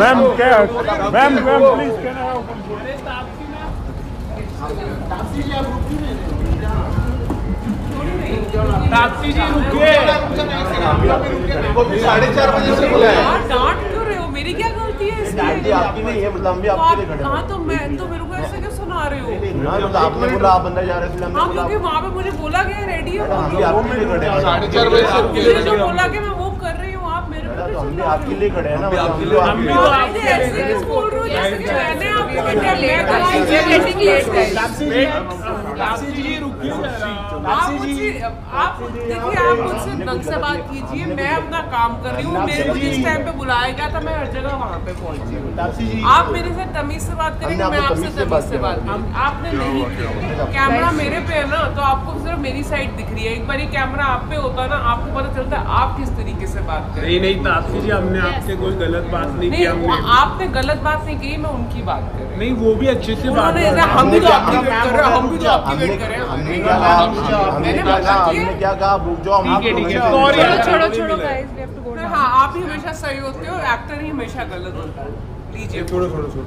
Ma'am क्या ma'am ma'am please can I Tapti ji रुकिए साढ़े चार बजे से बोला है डांट क्यों रहे हो मेरी क्या गलती है इसमें आपकी नहीं है मतलब हम भी आपके आप लिए खड़े हाँ तो मैं तो मेरे को ऐसे क्यों सुना रहे हो ना मतलब आपने बोला आप अंदर जा रहे थे हमने हाँ बोला क्योंकि वहाँ पे मुझे बोला गया रेडी हो साढ़े चार बजे से मुझे जो बोला मैं वो कर रही हूँ आप मेरे को तो क्यों हम भी आपके लिए खड़े हैं ना हम भी मतलब हम भी लिए- आपके हो। बोल रहे हो। जैसे कि मैंने आपको क्या लेट आई ताप्ती जी रुकिए आप देखिए आप मुझसे ढंग से बात कीजिए मैं अपना काम कर रही हूँ मेरे को जिस टाइम पे बुलाया गया था मैं हर जगह वहाँ पे पहुँची हूँ। आप मेरे से तमीज से बात करेंगे मैं आपसे तमीज से बात करी। आपने नहीं किया। कैमरा मेरे पे है ना? तो मेरी साइड दिख रही है। एक बार ये कैमरा आप पे होता ना आपको पता चलता है आप किस तरीके से बात कर रहे नहीं नहीं जी हमने आपसे कोई गलत बात नहीं। की हमने आपने गलत बात नहीं की मैं उनकी बात कर रही नहीं वो भी अच्छे से बात हम भी तो आपकी वेट कर रहे हैं हम भी तो आपकी वेट कर रहे हैं। हमने क्या कहा? हमने क्या कहा? रुक जाओ हम है। छोड़ो, छोड़ो guys we have to go हाँ। आप ही हमेशा सही होते हो एक्टर ही हमेशा गलत होता है। लीजिए। छोड़ो छोड़ो छोड़ो।